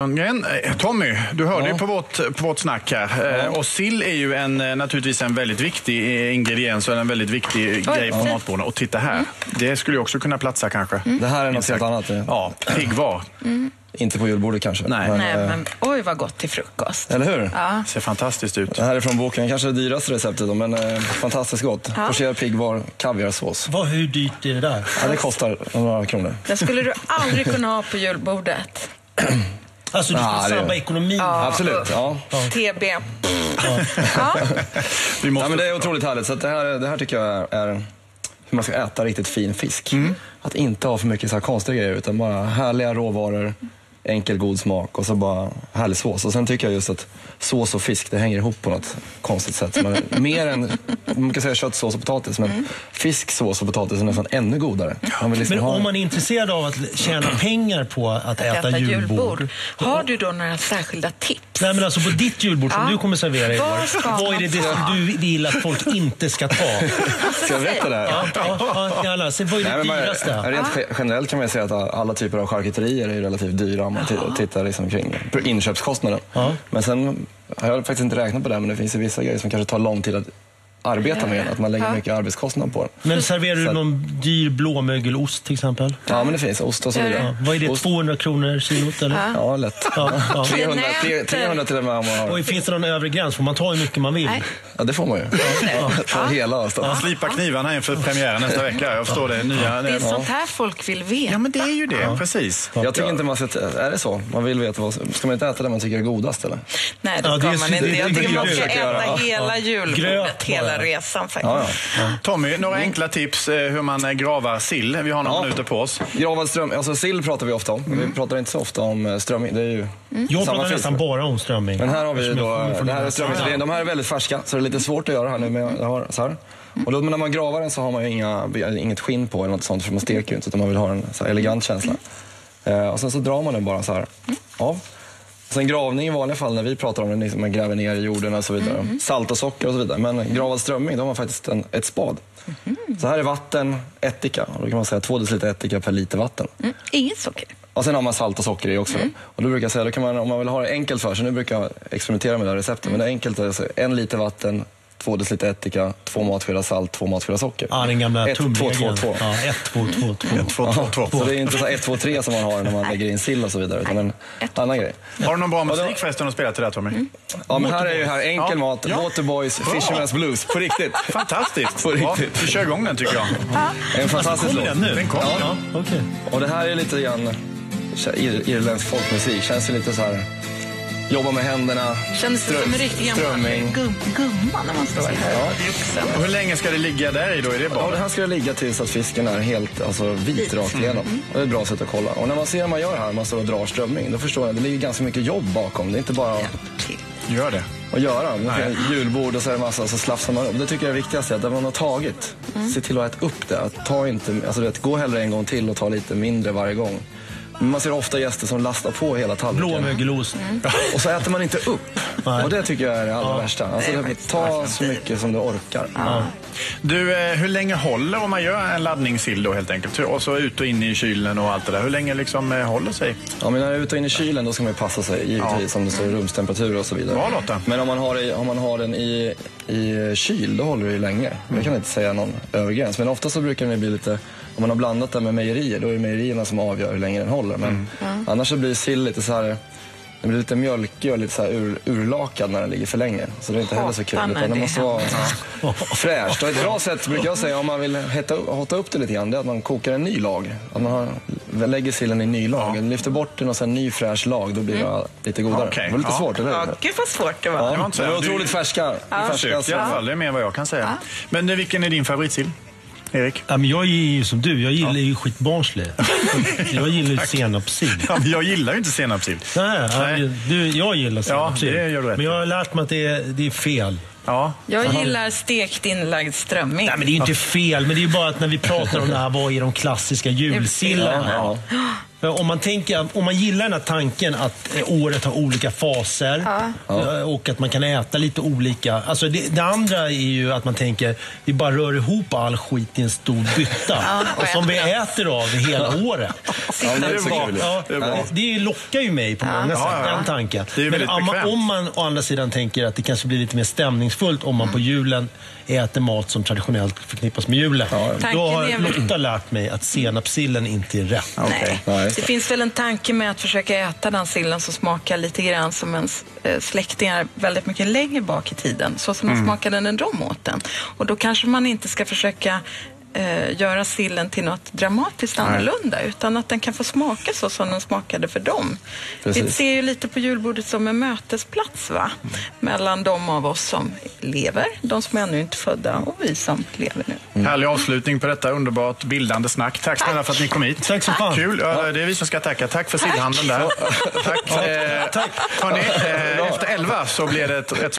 Lundgren. Eh, Tommy, du hörde ju på vårt, på vårt snack här. Eh, Och sill är ju en, eh, naturligtvis en väldigt viktig ingrediens och en väldigt viktig grej på fint. matbordet. Och titta här, det skulle ju också kunna platsa kanske. Det här är något helt annat. Ja, piggvar. Inte på julbordet kanske. Nej. Nej, eh, men oj vad gott till frukost. Eller hur? Ja. Ser fantastiskt ut. Det här är från boken, kanske det dyraste receptet då, men eh, fantastiskt gott. Ja. Pocherad piggvar, kaviarsås. Vad, hur dyrt är det där? Ja, det kostar några kronor. Det skulle du aldrig kunna ha på julbordet. Alltså, du Ja, det- sabba ekonomin. Absolut. Ja. TB. Ja. Vi måste... Ja, men det är otroligt härligt. Så att det, här, det här tycker jag är, är hur man ska äta riktigt fin fisk. Att inte ha för mycket så här konstiga grejer utan bara härliga råvaror, enkel god smak och så bara härlig sås. Och sen tycker jag just att sås och fisk det hänger ihop på något konstigt sätt. Man, mer än, man kan säga köttsås och potatis men fisk, sås och potatis är nästan ännu godare. Man vill liksom Men ha om man är intresserad av att tjäna pengar på att äta, Äta julbord. julbord. Har du då några särskilda tips? Nej, men alltså på ditt julbord som Ja. du kommer servera i Vad år. Vad är man det, det som du vill att folk inte ska ta? Ska jag berätta det här? Ja, ja, ja, vad är Nej, det men man, dyraste? rent ge- generellt kan man ju säga att alla typer av charkuterier är relativt dyra om man t- tittar liksom kring på inköpskostnaden. Ja. Men sen har jag faktiskt inte räknat på det, men det finns ju vissa grejer som kanske tar lång tid att arbeta med. Att man lägger Ja. mycket arbetskostnad på det. Men serverar du någon dyr blåmögelost till exempel? Ja, men det finns ost och så vidare. Ja, vad är det, Ost, 200 kronor kilot eller? Ja, lätt. Ja, ja. 300, tre- Nötter. 300 till och med om man har. Och finns det någon övre gräns? Får man ta hur mycket man vill? Nej. Ja, det får man ju. Ta hela alltså. Slipa knivarna inför premiären nästa vecka. Jag förstår det. Nya... Det är sånt här folk vill veta. Ja, men det är ju det. Precis. Jag tycker inte man ska... Är det så? Man vill veta vad... Ska man inte äta det man tycker är godast eller? Nej, det Ja, ska man inte. det- Jag tycker man ska äta hela julbordet, Gröt hela resan faktiskt. Ja, ja. Tommy, några enkla tips eh, hur man eh, gravar sill. Vi har några Ja. minuter på oss. Gravad ström... Alltså sill pratar vi ofta om. men Vi pratar inte så ofta om eh, strömming. Det är ju Jag samma pratar fisk. nästan bara om strömming. Men här har vi jag då, det här är den strömmingsfilén. De här är väldigt färska, så det är lite svårt att göra här nu. Men jag har så här. Och då, men när man gravar den så har man ju inga, inget skinn på eller något sånt, för man steker ju inte, utan man vill ha en så här elegant känsla. Och sen så drar man den bara så här av. Sen gravning i vanliga fall när vi pratar om den, liksom man gräver ner i jorden och så vidare. Salt och socker och så vidare. Men gravad strömming, då har man faktiskt en, ett spad. Så här är vatten, ättika. Och då kan man säga två deciliter ättika per liter vatten. Mm. Inget socker. Och sen har man salt och socker i också. Då. Och då brukar jag säga, då kan man, om man vill ha det enkelt för sig, nu brukar jag experimentera med det här receptet, men det är enkelt, alltså en liter vatten, två deciliter ättika, två matskedar salt, två matskedar socker. Ja, den gamla Ett, två, tumregeln. två, två. Ja, ett, två, två, två. Två, två, två. Så det är inte så 1, 2, 3 som man har när man lägger in sill och så vidare, utan en annan grej. Har du någon bra musik förresten att spela till det, Tommy? Ja, men här är ju här enkel Ja. mat, Ja. Waterboys, Fisherman's Blues, på riktigt. Fantastiskt. På riktigt. Vi kör igång den tycker jag. En fantastisk Kommer låt. den nu? Den kommer. Ja, okej. Och det här är lite grann ir- irländsk folkmusik, känns ju lite så här jobba med händerna, Kändes det som en riktig gammal gum, gumma när man står här Ja. Och hur länge ska det ligga där i då? Är det Ja, bra? det här ska ligga tills att fisken är helt alltså, vit rakt igenom. Och det är ett bra sätt att kolla. Och när man ser hur man gör det här, man står och drar strömming, då förstår jag att det ligger ganska mycket jobb bakom. Det är inte bara Gör det. att göra. Man julbord och så är det massa, så slafsar man upp. Det tycker jag är viktigast, att det man har tagit, se till att äta upp det. Att ta inte, alltså, vet, gå hellre en gång till och ta lite mindre varje gång. Man ser ofta gäster som lastar på hela tallriken. Blåmögelost. Och så äter man inte upp. Nej. Och det tycker jag är det allra värsta. Alltså, Det det ta så mycket som du orkar. Du, eh, hur länge håller om man gör en laddningssill då helt enkelt? Och så ut och in i kylen och allt det där. Hur länge liksom eh, håller sig? Ja, men när jag är ute och in i kylen då ska man ju passa sig givetvis om det står rumstemperatur och så vidare. Bra, Lotta. Men om man har, det- om man har den i, i kyl då håller det ju länge. Jag kan inte säga någon övre gräns. Men ofta så brukar den bli lite, om man har blandat den med mejerier då är det mejerierna som avgör hur länge den håller. Men annars så blir sill lite så här den blir lite mjölkig och lite så här ur, urlakad när den ligger för länge. Så det är inte heller så kul. Utan det det måste vara fräscht. Och ett bra sätt brukar jag säga om man vill hetta, hotta upp det lite grann, det är att man kokar en ny lag. Att man har, lägger sillen i en ny lag. Lyfter bort den och sen en ny fräsch lag, då blir det lite godare. Okej, Det var lite ja. svårt, eller hur? Ja, gud vad svårt det var. Ja, Det var inte så de är här. Du- otroligt färska. färska Försökt i alla fall, det är mer vad jag kan säga. Men eh, vilken är din favoritsill? Erik? Ja, men jag är ju som du, jag gillar ju skitbarnslig. Jag gillar ju senapssill. Ja, men jag gillar ju inte senapssill. Nej, Nej. Du, jag gillar senapssill. det gör du rätt Men jag har lärt mig att det är, det är fel. Ja. Jag gillar stekt inlagd strömming. Nej, men det är ju inte fel, men det är ju bara att när vi pratar om det här, vad är de klassiska julsillarna? Ja, För Om man, tänker, om man gillar den här tanken att eh, året har olika faser eh, och att man kan äta lite olika. Alltså det, det andra är ju att man tänker vi bara rör ihop all skit i en stor bytta. och och som vi äter av hela året. Ja, det är kul. Ja, Det är bra. det lockar ju mig på många sätt, Ja, ja, ja. den tanken. Men om man, om man å andra sidan tänker att det kanske blir lite mer stämningsfullt om man på julen äter mat som traditionellt förknippas med julen. Då har Lotta lärt mig att senapssillen inte är rätt. Nej. Det finns väl en tanke med att försöka äta den sillen som smakar lite grann som ens eh, släktingar väldigt mycket längre bak i tiden. Så som Mm. de smakade när de åt den. Och då kanske man inte ska försöka eh, göra sillen till något dramatiskt annorlunda utan att den kan få smaka så som den smakade för dem. Vi Precis. ser ju lite på julbordet som en mötesplats va? mellan de av oss som lever, de som ännu inte är födda och vi som lever nu. Härlig avslutning på detta underbart bildande snack. Tack snälla för att ni kom hit. Tack så fan. Kul. Ja, det är vi som ska tacka. Tack för sillhandeln där. Tack. Eh, Hörni, eh, efter elva så blir det ett, ett